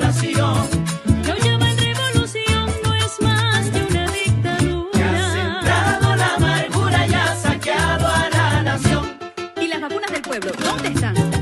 población. Lo llaman revolución, no es más que una dictadura. Que ha centrado la amargura y ha saqueado a la nación. ¿Y las vacunas del pueblo dónde están?